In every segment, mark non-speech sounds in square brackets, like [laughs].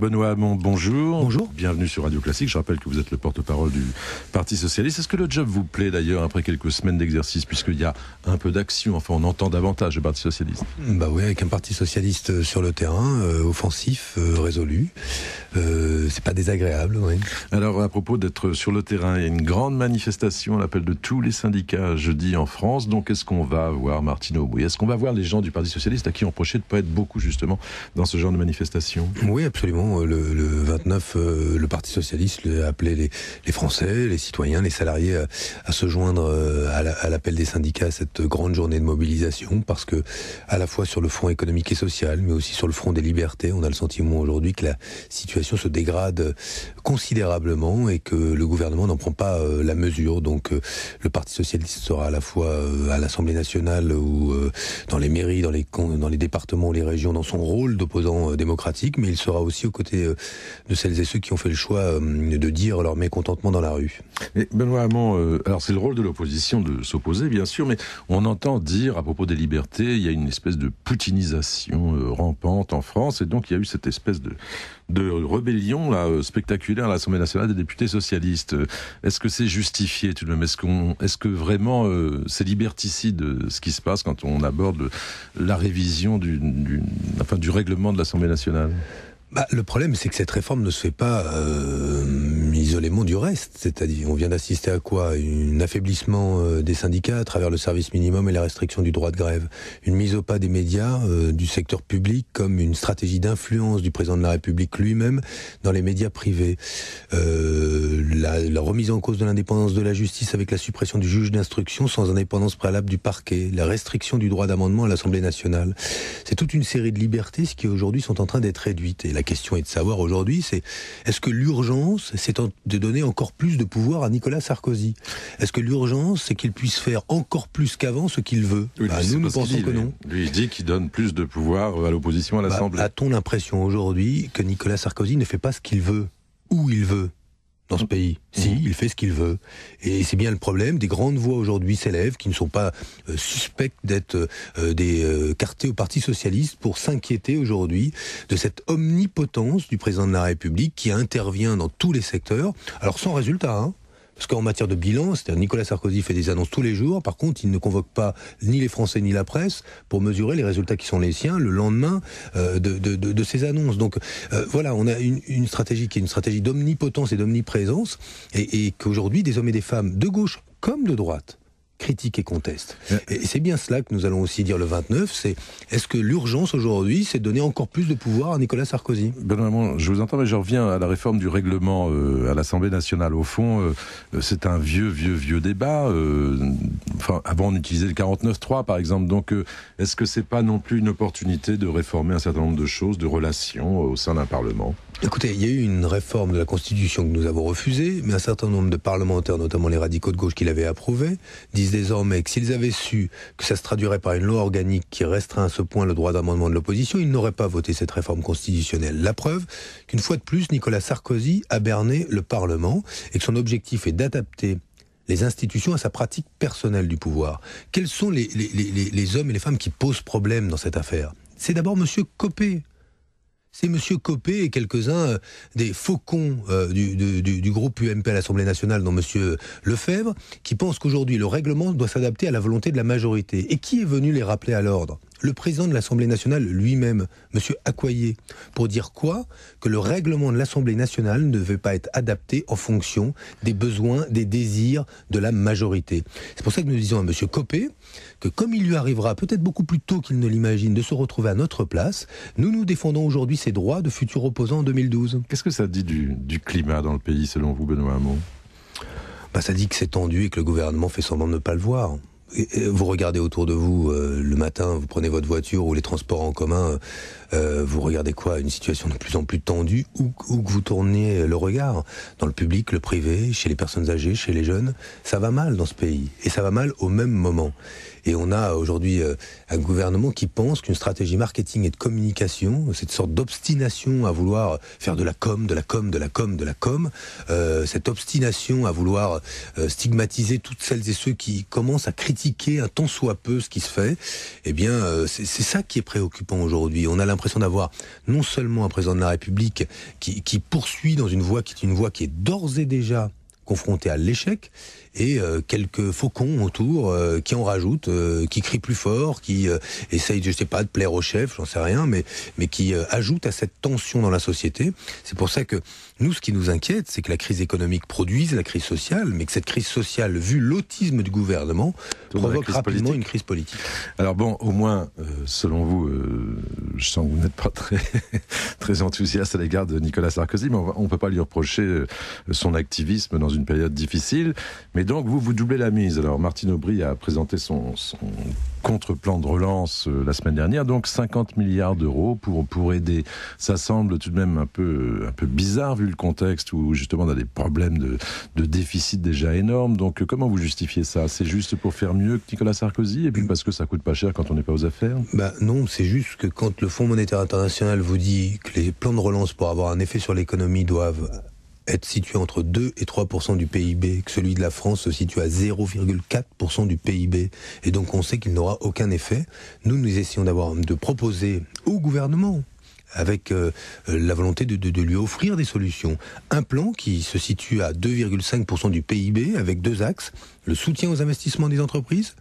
Benoît Hamon, bonjour. Bonjour. Bienvenue sur Radio Classique. Je rappelle que vous êtes le porte-parole du Parti Socialiste. Est-ce que le job vous plaît d'ailleurs après quelques semaines d'exercice, puisqu'il y a un peu d'action, enfin on entend davantage le Parti Socialiste? Bah oui, avec un Parti Socialiste sur le terrain, euh, offensif, euh, résolu. Euh, c'est pas désagréable, oui. Alors à propos d'être sur le terrain, il y a une grande manifestation à l'appel de tous les syndicats jeudi en France. Donc est-ce qu'on va voir Martine Aubry? Est-ce qu'on va voir les gens du Parti Socialiste à qui on reprochait de ne pas être beaucoup justement dans ce genre de manifestation? Oui, absolument. Le, le 29, euh, le Parti Socialiste a appelé les, les, Français, les citoyens, les salariés à, à se joindre euh, à l'appel des syndicats à cette grande journée de mobilisation parce que à la fois sur le front économique et social, mais aussi sur le front des libertés, on a le sentiment aujourd'hui que la situation se dégrade considérablement et que le gouvernement n'en prend pas euh, la mesure. Donc le Parti Socialiste sera à la fois à l'Assemblée nationale ou dans les mairies, dans les, dans les départements les régions, dans son rôle d'opposant démocratique, mais il sera aussi aux côtés de celles et ceux qui ont fait le choix euh, de dire leur mécontentement dans la rue. Mais Benoît Hamon, euh, alors c'est le rôle de l'opposition de s'opposer, bien sûr, mais on entend dire à propos des libertés, il y a une espèce de poutinisation euh, rampante en France, et donc il y a eu cette espèce de, de rébellion spectaculaire à l'Assemblée nationale des députés socialistes. Est-ce que c'est justifié tout de même? Est-ce que vraiment c'est liberticide ce qui se passe quand on aborde la révision du, enfin, du règlement de l'Assemblée nationale? Bah, le problème, c'est que cette réforme ne se fait pas euh, isolément du reste. C'est-à-dire, on vient d'assister à quoi? Un affaiblissement euh, des syndicats à travers le service minimum et la restriction du droit de grève. Une mise au pas des médias, euh, du secteur public, comme une stratégie d'influence du président de la République lui-même dans les médias privés. La, remise en cause de l'indépendance de la justice avec la suppression du juge d'instruction sans indépendance préalable du parquet. La restriction du droit d'amendement à l'Assemblée nationale. C'est toute une série de libertés qui aujourd'hui sont en train d'être réduites. La question est de savoir aujourd'hui, c'est est-ce que l'urgence, c'est de donner encore plus de pouvoir à Nicolas Sarkozy? Est-ce que l'urgence, c'est qu'il puisse faire encore plus qu'avant ce qu'il veut? Bah, Nous, nous pensons que non. Lui, il dit qu'il donne plus de pouvoir à l'opposition à bah, l'Assemblée. A-t-on l'impression aujourd'hui que Nicolas Sarkozy ne fait pas ce qu'il veut où il veut? Dans ce pays. Si, mhm. il fait ce qu'il veut. Et c'est bien le problème. Des grandes voix aujourd'hui s'élèvent qui ne sont pas euh, suspectes d'être euh, des euh, quartiers au Parti Socialiste pour s'inquiéter aujourd'hui de cette omnipotence du président de la République qui intervient dans tous les secteurs. Alors sans résultat, hein. Parce qu'en matière de bilan, c'est-à-dire Nicolas Sarkozy fait des annonces tous les jours. Par contre, il ne convoque pas ni les Français ni la presse pour mesurer les résultats qui sont les siens le lendemain euh, de, ces annonces. Donc euh, voilà, on a une, une, stratégie qui est une stratégie d'omnipotence et d'omniprésence, et, et qu'aujourd'hui, des hommes et des femmes de gauche comme de droite critique et conteste. Et c'est bien cela que nous allons aussi dire le 29, c'est est-ce que l'urgence aujourd'hui, c'est donner encore plus de pouvoir à Nicolas Sarkozy? Benoît, je vous entends, mais je reviens à la réforme du règlement euh, à l'Assemblée nationale. Au fond, euh, c'est un vieux, vieux, vieux débat. Euh, enfin, avant, on utilisait le 49.3, par exemple. Donc, euh, est-ce que c'est pas non plus une opportunité de réformer un certain nombre de choses, de relations au sein d'un Parlement? Écoutez, il y a eu une réforme de la Constitution que nous avons refusée, mais un certain nombre de parlementaires, notamment les radicaux de gauche qui l'avaient approuvée, disent désormais que s'ils avaient su que ça se traduirait par une loi organique qui restreint à ce point le droit d'amendement de l'opposition, ils n'auraient pas voté cette réforme constitutionnelle. La preuve qu'une fois de plus, Nicolas Sarkozy a berné le Parlement et que son objectif est d'adapter les institutions à sa pratique personnelle du pouvoir. Quels sont les, hommes et les femmes qui posent problème dans cette affaire? C'est d'abord Monsieur Copé, c'est M. Copé et quelques-uns euh, des faucons euh, du, groupe UMP à l'Assemblée nationale, dont M. Lefebvre, qui pensent qu'aujourd'hui le règlement doit s'adapter à la volonté de la majorité. Et qui est venu les rappeler à l'ordre? Le président de l'Assemblée nationale lui-même, M. Accoyer, pour dire quoi? Que le règlement de l'Assemblée nationale ne devait pas être adapté en fonction des besoins, des désirs de la majorité. C'est pour ça que nous disons à M. Copé que comme il lui arrivera peut-être beaucoup plus tôt qu'il ne l'imagine de se retrouver à notre place, nous nous défendons aujourd'hui ses droits de futurs opposants en 2012. Qu'est-ce que ça dit du, du, climat dans le pays selon vous, Benoît Hamon? Bah, Ça dit que c'est tendu et que le gouvernement fait semblant de ne pas le voir vous regardez autour de vous euh, le matin, vous prenez votre voiture ou les transports en commun, euh, vous regardez quoi? Une situation de plus en plus tendue, où, que vous tourniez le regard, dans le public, le privé, chez les personnes âgées, chez les jeunes, ça va mal dans ce pays, et ça va mal au même moment. Et on a aujourd'hui euh, un gouvernement qui pense qu'une stratégie marketing et de communication, cette sorte d'obstination à vouloir faire de la com, de la com, de la com, de la com, cette obstination à vouloir stigmatiser toutes celles et ceux qui commencent à critiquer critiquer un tant soit peu ce qui se fait, eh bien, euh, c'est ça qui est préoccupant aujourd'hui. On a l'impression d'avoir non seulement un président de la République qui, qui poursuit dans une voie qui est une voie qui est d'ores et déjà confronté à l'échec et euh, quelques faucons autour euh, qui en rajoutent, euh, qui crient plus fort, qui essayent, je sais pas, de plaire au chef, j'en sais rien, mais mais qui ajoutent à cette tension dans la société. C'est pour ça que nous, ce qui nous inquiète, c'est que la crise économique produise la crise sociale, mais que cette crise sociale, vu l'autisme du gouvernement, provoque rapidement une crise politique. Alors bon, au moins, selon vous, je sens que vous n'êtes pas très [laughs] très enthousiaste à l'égard de Nicolas Sarkozy, mais on ne peut pas lui reprocher son activisme dans une période difficile. Mais donc, vous, vous doublez la mise. Alors, Martine Aubry a présenté son, contre-plan de relance euh, la semaine dernière, donc 50 milliards d'euros pour, pour aider. Ça semble tout de même un peu, un peu bizarre vu le contexte où justement on a des problèmes de, de déficit déjà énormes. Donc comment vous justifiez ça? C'est juste pour faire mieux que Nicolas Sarkozy et puis parce que ça coûte pas cher quand on n'est pas aux affaires? Bah Non, c'est juste que quand le Fonds monétaire international vous dit que les plans de relance pour avoir un effet sur l'économie doivent être situé entre 2 et 3% du PIB, que celui de la France se situe à 0,4% du PIB, et donc on sait qu'il n'aura aucun effet. Nous, nous essayons d'avoir de proposer au gouvernement avec euh, la volonté de, de, lui offrir des solutions. Un plan qui se situe à 2,5% du PIB avec deux axes, le soutien aux investissements des entreprises,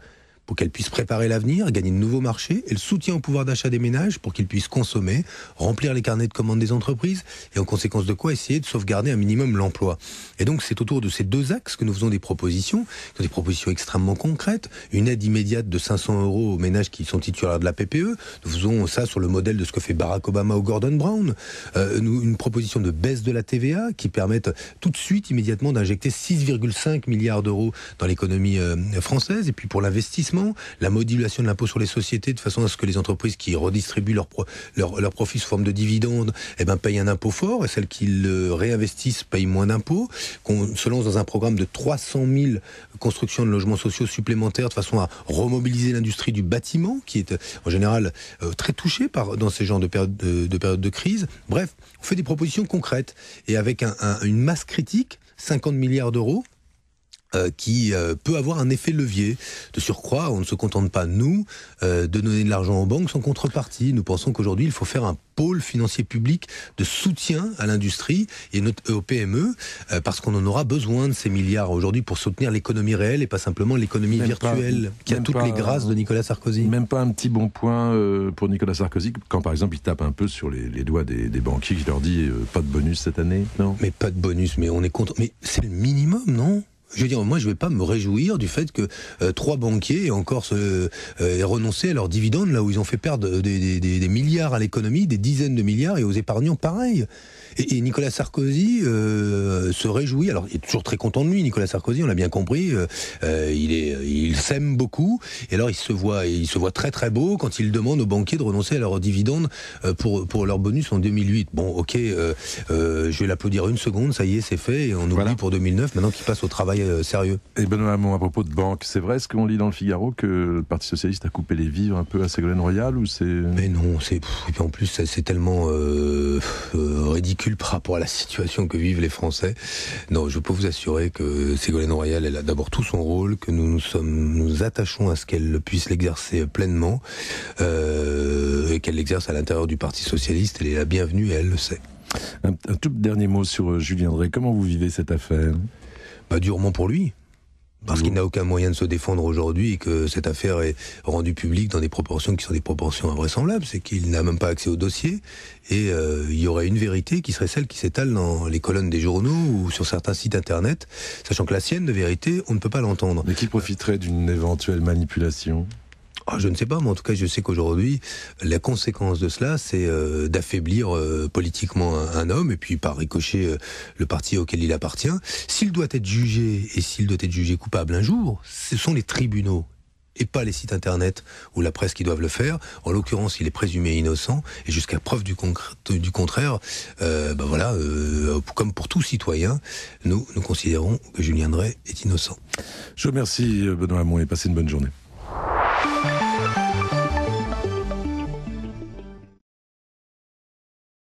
pour qu'elles puissent préparer l'avenir, gagner de nouveaux marchés, et le soutien au pouvoir d'achat des ménages pour qu'ils puissent consommer, remplir les carnets de commandes des entreprises, et en conséquence de quoi essayer de sauvegarder un minimum l'emploi. Et donc c'est autour de ces deux axes que nous faisons des propositions, des propositions extrêmement concrètes, une aide immédiate de 500 euros aux ménages qui sont titulaires de la PPE, nous faisons ça sur le modèle de ce que fait Barack Obama ou Gordon Brown, euh, une proposition de baisse de la TVA qui permette tout de suite, immédiatement, d'injecter 6,5 milliards d'euros dans l'économie euh, française, et puis pour l'investissement, la modulation de l'impôt sur les sociétés de façon à ce que les entreprises qui redistribuent leurs leur, profits sous forme de dividendes eh ben, payent un impôt fort et celles qui le réinvestissent payent moins d'impôts. Qu'on se lance dans un programme de 300 000 constructions de logements sociaux supplémentaires de façon à remobiliser l'industrie du bâtiment qui est en général euh, très touchée par, dans ces genres de périodes de, de, de crise. Bref, on fait des propositions concrètes et avec une masse critique, 50 milliards d'euros, euh, qui euh, peut avoir un effet levier. De surcroît, on ne se contente pas, nous, euh, de donner de l'argent aux banques sans contrepartie. Nous pensons qu'aujourd'hui, il faut faire un pôle financier public de soutien à l'industrie et aux PME, parce qu'on en aura besoin de ces milliards aujourd'hui pour soutenir l'économie réelle et pas simplement l'économie virtuelle, qui a toutes les grâces de Nicolas Sarkozy. Même pas un petit bon point pour Nicolas Sarkozy, quand par exemple il tape un peu sur les, doigts des, des, banquiers qui leur dit pas de bonus cette année, non? Mais pas de bonus, mais on est content. Mais c'est le minimum, non? Je veux dire, moi, je vais pas me réjouir du fait que euh, trois banquiers aient encore se, euh, renoncé à leurs dividendes là où ils ont fait perdre des, des milliards à l'économie, des dizaines de milliards et aux épargnants pareil. Et, Nicolas Sarkozy euh, se réjouit. Alors, il est toujours très content de lui, Nicolas Sarkozy. On l'a bien compris. Euh, euh, il est, il s'aime beaucoup. Et alors, il se voit, il se voit très très beau quand il demande aux banquiers de renoncer à leurs dividendes pour pour leur bonus en 2008. Bon, ok, je vais l'applaudir une seconde. Ça y est, c'est fait. Et on oublie pour 2009. Maintenant qu'il passe au travail sérieux. Et Benoît à propos de banque, c'est vrai ce qu'on lit dans le Figaro que le Parti socialiste a coupé les vivres un peu à Ségolène Royal ou c'est Mais non, c'est et puis en plus c'est tellement ridicule par rapport à la situation que vivent les Français. Non, je peux vous assurer que Ségolène Royal, elle a d'abord tout son rôle, que nous nous sommes, nous attachons à ce qu'elle puisse l'exercer pleinement euh, et qu'elle l'exerce à l'intérieur du Parti socialiste. Elle est la bienvenue et elle le sait. Un, tout dernier mot sur euh, Julien Drey. Comment vous vivez cette affaire? Bah, Durement pour lui. Parce qu'il n'a aucun moyen de se défendre aujourd'hui et que cette affaire est rendue publique dans des proportions qui sont des proportions invraisemblables. C'est qu'il n'a même pas accès au dossier et euh, il y aurait une vérité qui serait celle qui s'étale dans les colonnes des journaux ou sur certains sites internet, sachant que la sienne de vérité, on ne peut pas l'entendre. Mais qui profiterait d'une éventuelle manipulation? Ah, je ne sais pas, mais en tout cas, je sais qu'aujourd'hui, la conséquence de cela, c'est euh, d'affaiblir euh, politiquement un, homme et puis par ricochet euh, le parti auquel il appartient. S'il doit être jugé et s'il doit être jugé coupable un jour, ce sont les tribunaux et pas les sites internet ou la presse qui doivent le faire. En l'occurrence, il est présumé innocent et jusqu'à preuve du, contraire, ben voilà, comme pour tout citoyen, nous nous considérons que Julien Drey est innocent. Je vous remercie Benoît Hamon et passez une bonne journée.